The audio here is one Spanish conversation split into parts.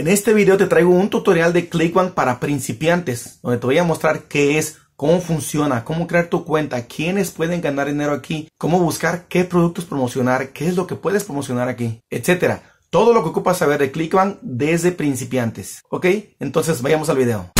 En este video te traigo un tutorial de ClickBank para principiantes, donde te voy a mostrar qué es, cómo funciona, cómo crear tu cuenta, quiénes pueden ganar dinero aquí, cómo buscar qué productos promocionar, qué es lo que puedes promocionar aquí, etcétera. Todo lo que ocupas saber de ClickBank desde principiantes. ¿Ok? Entonces vayamos al video.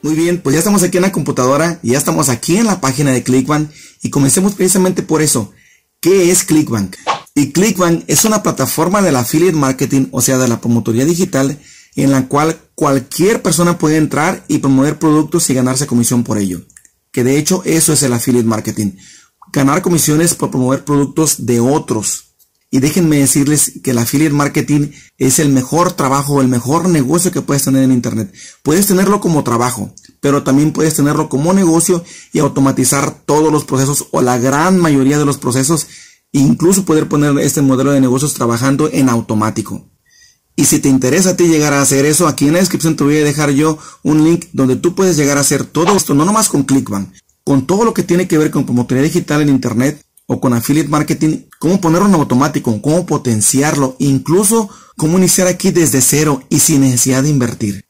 Muy bien, pues ya estamos aquí en la computadora y ya estamos aquí en la página de ClickBank y comencemos precisamente por eso. ¿Qué es ClickBank? Y ClickBank es una plataforma del affiliate marketing, o sea, de la promotoría digital, en la cual cualquier persona puede entrar y promover productos y ganarse comisión por ello. Que de hecho eso es el affiliate marketing. Ganar comisiones por promover productos de otros. Y déjenme decirles que el affiliate marketing es el mejor trabajo, el mejor negocio que puedes tener en Internet. Puedes tenerlo como trabajo, pero también puedes tenerlo como negocio y automatizar todos los procesos o la gran mayoría de los procesos. Incluso poder poner este modelo de negocios trabajando en automático. Y si te interesa a ti llegar a hacer eso, aquí en la descripción te voy a dejar yo un link donde tú puedes llegar a hacer todo esto, no nomás con ClickBank, con todo lo que tiene que ver con promotoría digital en Internet o con affiliate marketing, cómo ponerlo en automático, cómo potenciarlo, incluso cómo iniciar aquí desde cero y sin necesidad de invertir.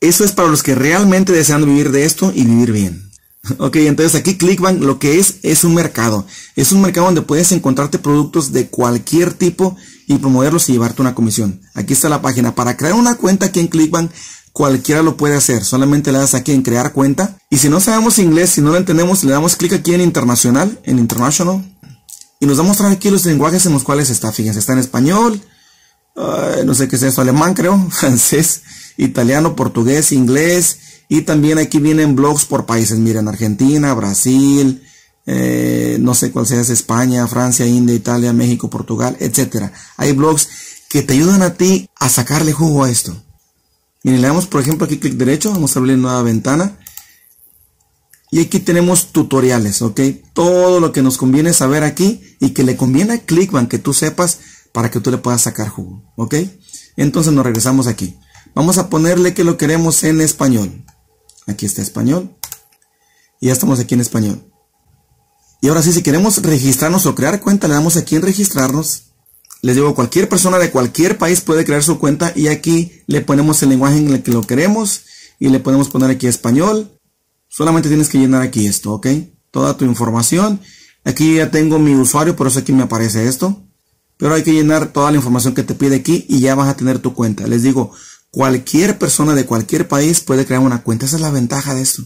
Eso es para los que realmente desean vivir de esto y vivir bien. Ok, entonces aquí ClickBank lo que es es un mercado. Es un mercado donde puedes encontrarte productos de cualquier tipo y promoverlos y llevarte una comisión. Aquí está la página. Para crear una cuenta aquí en ClickBank, cualquiera lo puede hacer. Solamente le das aquí en crear cuenta. Y si no sabemos inglés, si no lo entendemos, le damos clic aquí en internacional, en international. Y nos va a mostrar aquí los lenguajes en los cuales está. Fíjense, está en español, no sé qué es eso, alemán creo, francés, italiano, portugués, inglés. Y también aquí vienen blogs por países. Miren, Argentina, Brasil, eh, no sé cuál sea, es España, Francia, India, Italia, México, Portugal, etcétera. Hay blogs que te ayudan a ti a sacarle jugo a esto. Miren, le damos por ejemplo aquí clic derecho, vamos a abrir nueva ventana. Y aquí tenemos tutoriales, ¿ok? Todo lo que nos conviene saber aquí y que le conviene a ClickBank que tú sepas para que tú le puedas sacar jugo, ¿ok? Entonces nos regresamos aquí. Vamos a ponerle que lo queremos en español. Aquí está español. Y ya estamos aquí en español. Y ahora sí, si queremos registrarnos o crear cuenta, le damos aquí en registrarnos. Les digo, cualquier persona de cualquier país puede crear su cuenta y aquí le ponemos el lenguaje en el que lo queremos y le podemos poner aquí español. Solamente tienes que llenar aquí esto, ¿ok? Toda tu información. Aquí ya tengo mi usuario, por eso aquí me aparece esto. Pero hay que llenar toda la información que te pide aquí y ya vas a tener tu cuenta. Les digo, cualquier persona de cualquier país puede crear una cuenta. Esa es la ventaja de esto.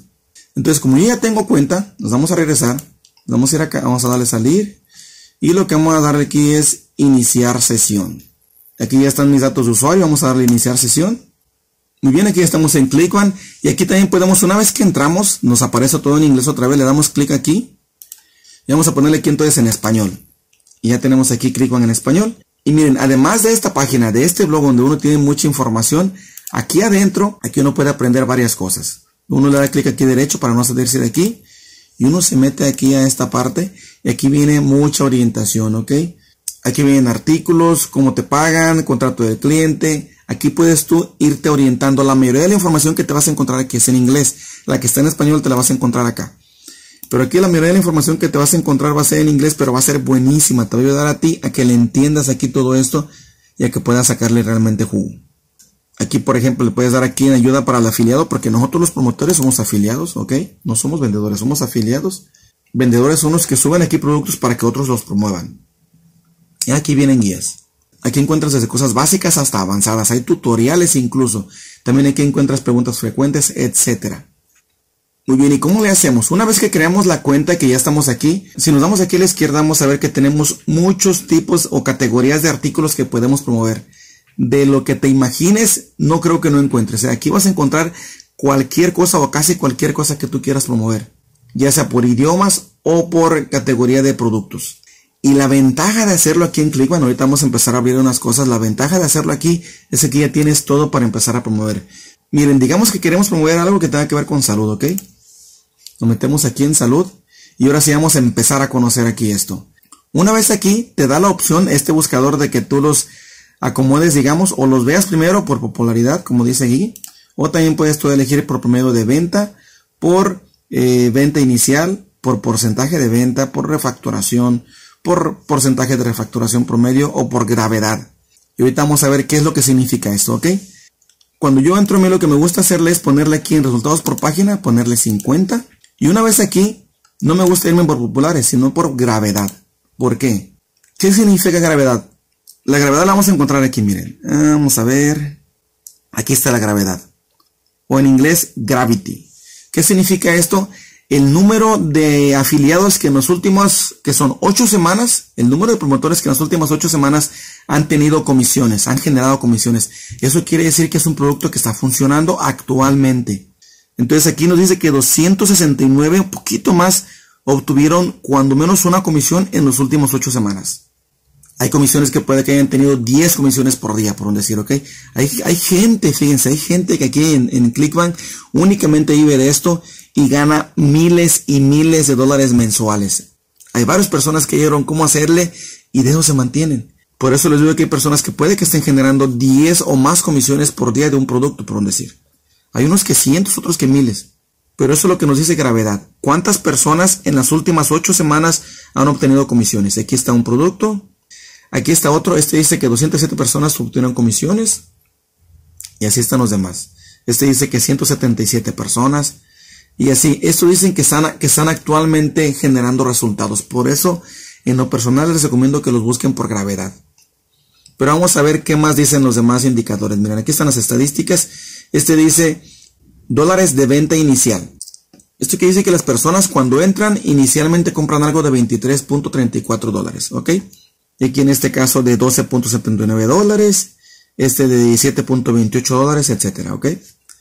Entonces, como yo ya tengo cuenta, nos vamos a regresar. Vamos a ir acá, vamos a darle salir. Y lo que vamos a darle aquí es iniciar sesión. Aquí ya están mis datos de usuario. Vamos a darle iniciar sesión. Muy bien, aquí estamos en ClickOne. Y aquí también podemos, una vez que entramos, nos aparece todo en inglés otra vez. Le damos clic aquí. Y vamos a ponerle aquí entonces en español. Y ya tenemos aquí ClickOne en español. Y miren, además de esta página, de este blog donde uno tiene mucha información, aquí adentro, aquí uno puede aprender varias cosas. Uno le da clic aquí derecho para no salirse de aquí. Y uno se mete aquí a esta parte. Y aquí viene mucha orientación, ¿ok? Aquí vienen artículos, cómo te pagan, contrato de cliente. Aquí puedes tú irte orientando. La mayoría de la información que te vas a encontrar aquí es en inglés. La que está en español te la vas a encontrar acá. Pero aquí la mayoría de la información que te vas a encontrar va a ser en inglés, pero va a ser buenísima. Te va a ayudar a ti a que le entiendas aquí todo esto y a que puedas sacarle realmente jugo. Aquí, por ejemplo, le puedes dar aquí en ayuda para el afiliado, porque nosotros los promotores somos afiliados, ¿ok? No somos vendedores, somos afiliados. Vendedores son los que suben aquí productos para que otros los promuevan. Y aquí vienen guías. Aquí encuentras desde cosas básicas hasta avanzadas. Hay tutoriales incluso. También aquí encuentras preguntas frecuentes, etcétera. Muy bien, ¿y cómo le hacemos? Una vez que creamos la cuenta que ya estamos aquí, si nos damos aquí a la izquierda vamos a ver que tenemos muchos tipos o categorías de artículos que podemos promover. De lo que te imagines, no creo que no encuentres. Aquí vas a encontrar cualquier cosa o casi cualquier cosa que tú quieras promover, ya sea por idiomas o por categoría de productos. Y la ventaja de hacerlo aquí en Click, ahorita vamos a empezar a abrir unas cosas. La ventaja de hacerlo aquí es que ya tienes todo para empezar a promover. Miren, digamos que queremos promover algo que tenga que ver con salud, ¿ok? Nos metemos aquí en salud y ahora sí vamos a empezar a conocer aquí esto. Una vez aquí te da la opción este buscador de que tú los acomodes, digamos, o los veas primero por popularidad, como dice aquí, o también puedes tú elegir por promedio de venta, por eh, venta inicial, por porcentaje de venta, por refacturación, por porcentaje de refacturación promedio o por gravedad. Y ahorita vamos a ver qué es lo que significa esto, ¿ok? Cuando yo entro a mí lo que me gusta hacerle es ponerle aquí en resultados por página, ponerle 50. Y una vez aquí, no me gusta irme por populares, sino por gravedad. ¿Por qué? ¿Qué significa gravedad? La gravedad la vamos a encontrar aquí, miren. Vamos a ver. Aquí está la gravedad. O en inglés, gravity. ¿Qué significa esto? El número de afiliados que en los últimos, que son ocho semanas, el número de promotores que en las últimas ocho semanas han tenido comisiones, han generado comisiones. Eso quiere decir que es un producto que está funcionando actualmente. Entonces aquí nos dice que 269, un poquito más, obtuvieron cuando menos una comisión en los últimos ocho semanas. Hay comisiones que puede que hayan tenido 10 comisiones por día, por un decir, ¿ok? Hay, hay gente, fíjense, hay gente que aquí en, en Clickbank únicamente vive de esto y gana miles y miles de dólares mensuales. Hay varias personas que vieron cómo hacerle y de eso se mantienen. Por eso les digo que hay personas que puede que estén generando 10 o más comisiones por día de un producto, por decir. Hay unos que cientos, otros que miles. Pero eso es lo que nos dice gravedad. ¿Cuántas personas en las últimas 8 semanas han obtenido comisiones? Aquí está un producto, Aquí está otro, este dice que 207 personas obtuvieron comisiones. Y así están los demás. Este dice que 177 personas. Y así, esto dicen que están, actualmente generando resultados. Por eso, en lo personal les recomiendo que los busquen por gravedad. Pero vamos a ver qué más dicen los demás indicadores. Miren, aquí están las estadísticas. Este dice dólares de venta inicial. Esto que dice que las personas cuando entran inicialmente compran algo de 23.34 dólares. ¿Ok? Y aquí en este caso de 12.79 dólares, este de 17.28 dólares, etcétera, ¿ok?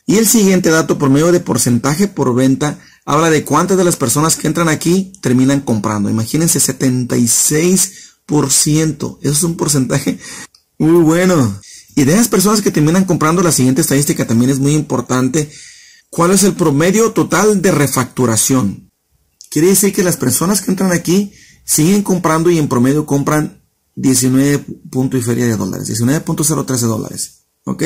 Y el siguiente dato por medio de porcentaje por venta habla de cuántas de las personas que entran aquí terminan comprando. Imagínense 76%. Eso es un porcentaje muy bueno. Y de esas personas que terminan comprando, la siguiente estadística también es muy importante. ¿Cuál es el promedio total de refacturación? Quiere decir que las personas que entran aquí siguen comprando y en promedio compran 19 puntos y feria de dólares, 19.013 dólares, ¿ok?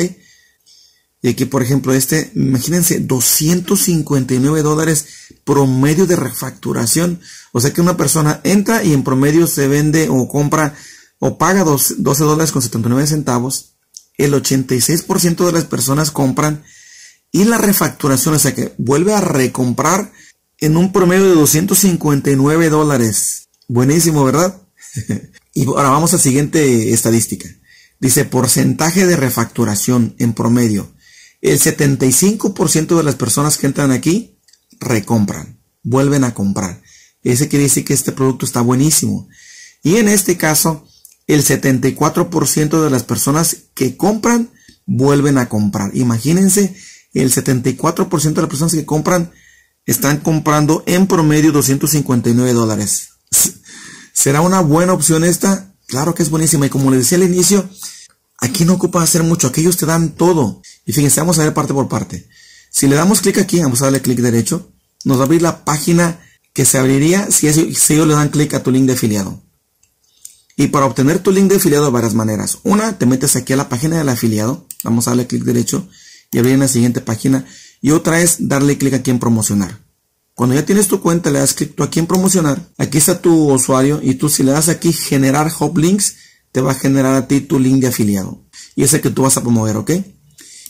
Y aquí, por ejemplo, este, imagínense, 259 dólares promedio de refacturación. O sea que una persona entra y en promedio se vende o compra o paga 12 dólares con 79 centavos. El 86% de las personas compran y la refacturación, o sea que vuelve a recomprar en un promedio de 259 dólares. Buenísimo, ¿verdad? Y ahora vamos a la siguiente estadística. Dice porcentaje de refacturación en promedio. El 75% de las personas que entran aquí recompran, vuelven a comprar. Ese quiere decir que este producto está buenísimo. Y en este caso, el 74% de las personas que compran vuelven a comprar. Imagínense, el 74% de las personas que compran están comprando en promedio 259 dólares. ¿Será una buena opción esta? Claro que es buenísima. Y como les decía al inicio, aquí no ocupa hacer mucho. Aquellos te dan todo. Y fíjense, vamos a ver parte por parte. Si le damos clic aquí, vamos a darle clic derecho, nos va a abrir la página que se abriría si, ellos le dan clic a tu link de afiliado. Y para obtener tu link de afiliado varias maneras. Una, te metes aquí a la página del afiliado. Vamos a darle clic derecho y abrir en la siguiente página. Y otra es darle clic aquí en promocionar. Cuando ya tienes tu cuenta, le das clic aquí en promocionar. Aquí está tu usuario y tú si le das aquí generar hop links, te va a generar a ti tu link de afiliado. Y es el que tú vas a promover, ¿ok?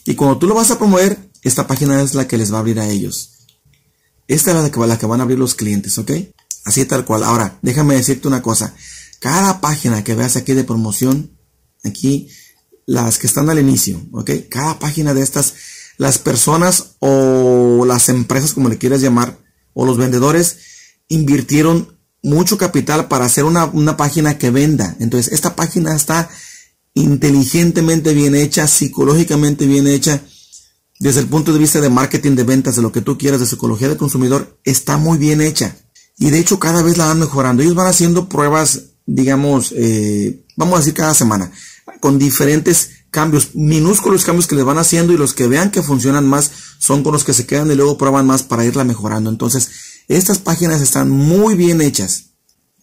Y cuando tú lo vas a promover, esta página es la que les va a abrir a ellos. Esta es la que, la que van a abrir los clientes, ¿ok? Así tal cual. Ahora, déjame decirte una cosa. Cada página que veas aquí de promoción, aquí, las que están al inicio, ¿ok? Cada página de estas, las personas o las empresas, como le quieras llamar, o los vendedores invirtieron mucho capital para hacer una, página que venda. Entonces, esta página está inteligentemente bien hecha, psicológicamente bien hecha, desde el punto de vista de marketing, de ventas, de lo que tú quieras, de psicología del consumidor, está muy bien hecha. Y de hecho cada vez la van mejorando. Ellos van haciendo pruebas, digamos, eh, vamos a decir cada semana, con diferentes cambios, minúsculos cambios que le van haciendo y los que vean que funcionan más son con los que se quedan y luego prueban más para irla mejorando. Entonces, estas páginas están muy bien hechas.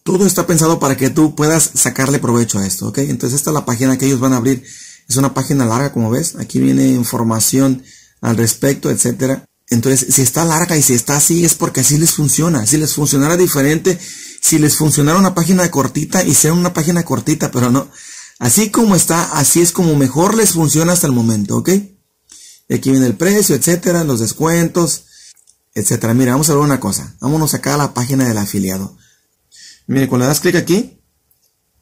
Todo está pensado para que tú puedas sacarle provecho a esto, ¿ok? Entonces, esta es la página que ellos van a abrir. Es una página larga, como ves. Aquí viene información al respecto, etcétera. Entonces, si está larga y si está así, es porque así les funciona. Si les funcionara diferente, si les funcionara una página cortita, hicieran una página cortita, pero no. Así como está, así es como mejor les funciona hasta el momento, ¿ok? Y aquí viene el precio, etcétera, los descuentos, etcétera. Mira, vamos a ver una cosa. Vámonos acá a la página del afiliado. Mire, cuando le das clic aquí,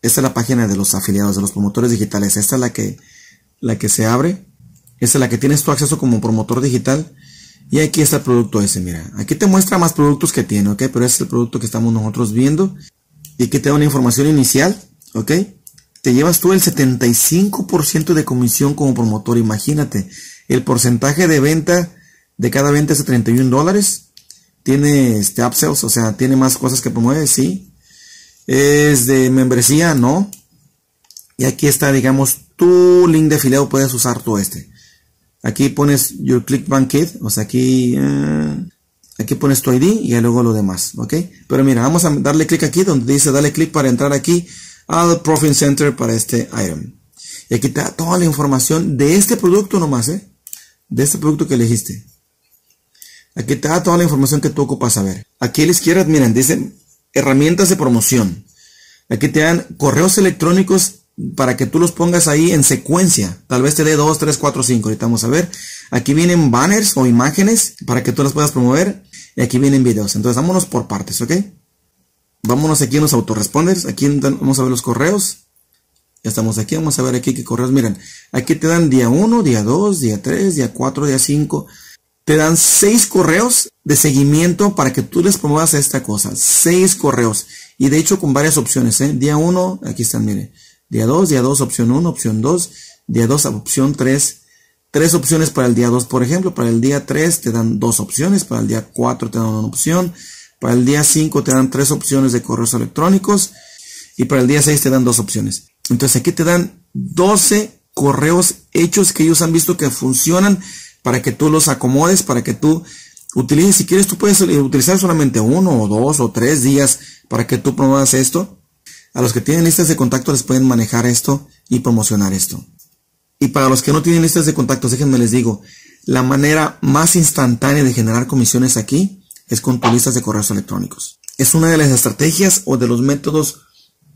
esta es la página de los afiliados, de los promotores digitales. Esta es la que, la que se abre. Esta es la que tienes tu acceso como promotor digital. Y aquí está el producto ese, mira. Aquí te muestra más productos que tiene, ¿ok? Pero ese es el producto que estamos nosotros viendo. Y aquí te da una información inicial, ¿ok? Te llevas tú el 75% de comisión como promotor. Imagínate, el porcentaje de venta de cada venta es de 31 dólares. Tiene este upsells, o sea, tiene más cosas que promueve, sí. Es de membresía, no. Y aquí está, digamos, tu link de afiliado, puedes usar todo este. Aquí pones your ClickBank Kit, o sea, aquí, eh, aquí pones tu ID y luego lo demás, ¿ok? Pero mira, vamos a darle clic aquí donde dice dale clic para entrar aquí al Profit Center para este item. Y aquí te da toda la información de este producto nomás, ¿eh? De este producto que elegiste. Aquí te da toda la información que tú ocupas saber. Aquí a la izquierda, miren, dice herramientas de promoción. Aquí te dan correos electrónicos para que tú los pongas ahí en secuencia. Tal vez te dé 2, 3, 4, 5. Ahorita vamos a ver. Aquí vienen banners o imágenes para que tú las puedas promover. Y aquí vienen videos. Entonces vámonos por partes, ¿ok? Vámonos aquí en los autoresponders. Aquí vamos a ver los correos. Ya estamos aquí. Vamos a ver aquí qué correos. Miren, aquí te dan día 1, día 2, día 3, día 4, día 5 te dan seis correos de seguimiento para que tú les promuevas esta cosa. Seis correos. Y de hecho con varias opciones. ¿eh? Día 1, aquí están, mire. Día 2, día 2, opción 1, opción 2. Día 2, opción 3. Tres opciones para el día 2, por ejemplo. Para el día 3 te dan dos opciones. Para el día 4 te dan una opción. Para el día 5 te dan tres opciones de correos electrónicos. Y para el día 6 te dan dos opciones. Entonces aquí te dan 12 correos hechos que ellos han visto que funcionan para que tú los acomodes, para que tú utilices, si quieres tú puedes utilizar solamente uno o dos o tres días para que tú promuevas esto. A los que tienen listas de contacto les pueden manejar esto y promocionar esto. Y para los que no tienen listas de contactos, déjenme les digo, la manera más instantánea de generar comisiones aquí es con tus listas de correos electrónicos. Es una de las estrategias o de los métodos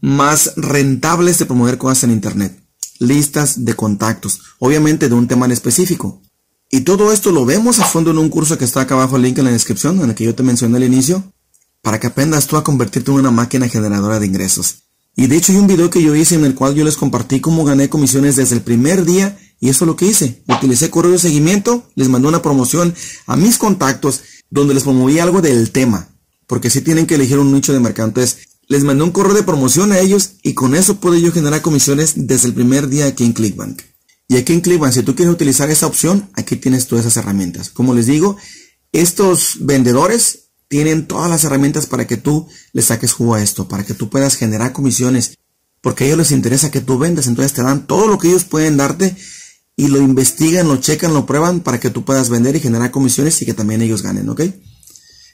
más rentables de promover cosas en Internet. Listas de contactos, obviamente de un tema en específico. Y todo esto lo vemos a fondo en un curso que está acá abajo el link en la descripción, en el que yo te mencioné al inicio, para que aprendas tú a convertirte en una máquina generadora de ingresos. Y de hecho hay un video que yo hice en el cual yo les compartí cómo gané comisiones desde el primer día y eso es lo que hice. Utilicé correo de seguimiento, les mandé una promoción a mis contactos donde les promoví algo del tema, porque si tienen que elegir un nicho de mercado. Entonces, les mandé un correo de promoción a ellos y con eso pude yo generar comisiones desde el primer día aquí en Clickbank. Y aquí en Cleveland, si tú quieres utilizar esa opción, aquí tienes todas esas herramientas. Como les digo, estos vendedores tienen todas las herramientas para que tú le saques jugo a esto, para que tú puedas generar comisiones, porque a ellos les interesa que tú vendas, entonces te dan todo lo que ellos pueden darte y lo investigan, lo checan, lo prueban para que tú puedas vender y generar comisiones y que también ellos ganen, ¿ok?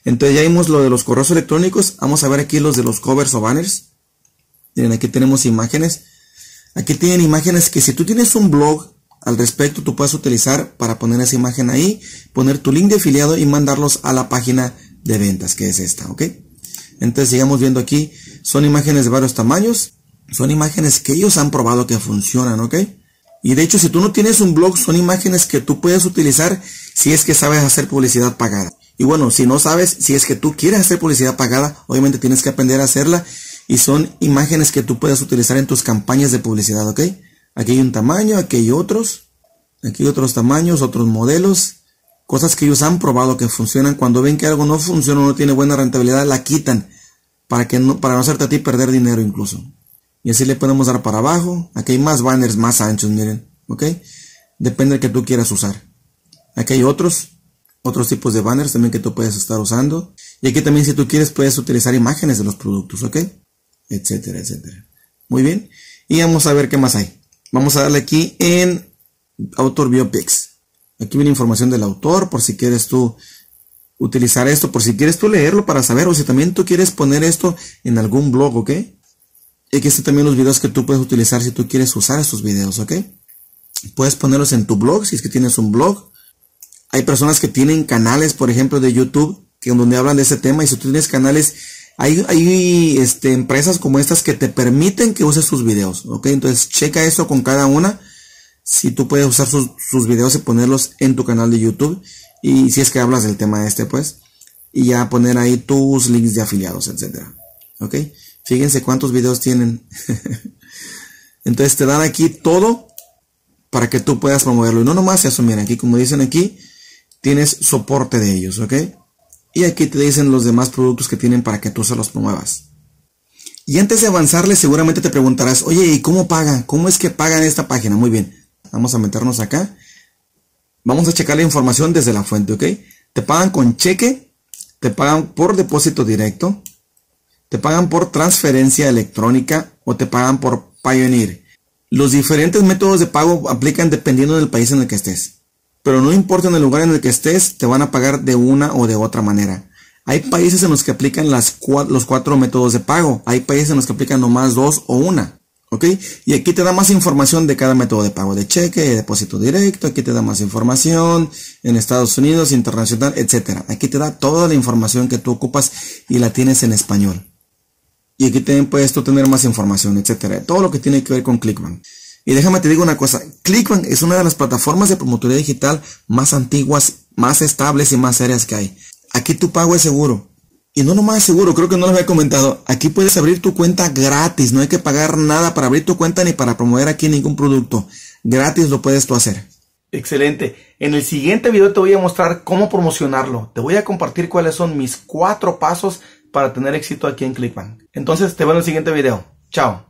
Entonces ya vimos lo de los correos electrónicos, vamos a ver aquí los de los covers o banners. Miren, aquí tenemos imágenes. Aquí tienen imágenes que si tú tienes un blog al respecto, tú puedes utilizar para poner esa imagen ahí, poner tu link de afiliado y mandarlos a la página de ventas, que es esta, ¿ok? Entonces sigamos viendo aquí, son imágenes de varios tamaños, son imágenes que ellos han probado que funcionan, ¿ok? Y de hecho, si tú no tienes un blog, son imágenes que tú puedes utilizar si es que sabes hacer publicidad pagada. Y bueno, si no sabes, si es que tú quieres hacer publicidad pagada, obviamente tienes que aprender a hacerla y son imágenes que tú puedes utilizar en tus campañas de publicidad, ¿ok? Aquí hay un tamaño, aquí hay otros, aquí hay otros tamaños, otros modelos, cosas que ellos han probado que funcionan. Cuando ven que algo no funciona o no tiene buena rentabilidad, la quitan para que no, para no hacerte a ti perder dinero incluso. Y así le podemos dar para abajo. Aquí hay más banners más anchos, miren, ¿ok? Depende de que tú quieras usar. Aquí hay otros, otros tipos de banners también que tú puedes estar usando. Y aquí también si tú quieres puedes utilizar imágenes de los productos, ¿ok? Etcétera, etcétera. Muy bien. Y vamos a ver qué más hay. Vamos a darle aquí en Autor Biopics. Aquí viene información del autor por si quieres tú utilizar esto, por si quieres tú leerlo para saber o si también tú quieres poner esto en algún blog, ¿ok? Y aquí están también los videos que tú puedes utilizar si tú quieres usar estos videos, ¿ok? Puedes ponerlos en tu blog si es que tienes un blog. Hay personas que tienen canales, por ejemplo, de YouTube, que donde hablan de ese tema y si tú tienes canales Hay, hay este, empresas como estas que te permiten que uses sus videos, ¿ok? Entonces checa eso con cada una. Si tú puedes usar sus, sus videos y ponerlos en tu canal de YouTube. Y si es que hablas del tema este, pues. Y ya poner ahí tus links de afiliados, etcétera. ¿Ok? Fíjense cuántos videos tienen. Entonces te dan aquí todo para que tú puedas promoverlo. Y no nomás eso, miren, aquí como dicen aquí, tienes soporte de ellos, ¿ok? Y aquí te dicen los demás productos que tienen para que tú se los promuevas. Y antes de avanzarle, seguramente te preguntarás, oye, ¿y cómo pagan? ¿Cómo es que pagan esta página? Muy bien, vamos a meternos acá. Vamos a checar la información desde la fuente, ¿ok? Te pagan con cheque, te pagan por depósito directo, te pagan por transferencia electrónica o te pagan por Pioneer. Los diferentes métodos de pago aplican dependiendo del país en el que estés. Pero no importa en el lugar en el que estés, te van a pagar de una o de otra manera. Hay países en los que aplican los cuatro métodos de pago. Hay países en los que aplican nomás dos o una. ¿Ok? Y aquí te da más información de cada método de pago. De cheque, de depósito directo. Aquí te da más información. En Estados Unidos, internacional, etc. Aquí te da toda la información que tú ocupas y la tienes en español. Y aquí también puedes tú tener más información, etcétera. Todo lo que tiene que ver con Clickbank. Y déjame te digo una cosa, Clickbank es una de las plataformas de promotoría digital más antiguas, más estables y más serias que hay. Aquí tu pago es seguro. Y no nomás seguro, creo que no lo había comentado. Aquí puedes abrir tu cuenta gratis, no hay que pagar nada para abrir tu cuenta ni para promover aquí ningún producto. Gratis lo puedes tú hacer. Excelente. En el siguiente video te voy a mostrar cómo promocionarlo. Te voy a compartir cuáles son mis cuatro pasos para tener éxito aquí en Clickbank. Entonces te veo en el siguiente video. Chao.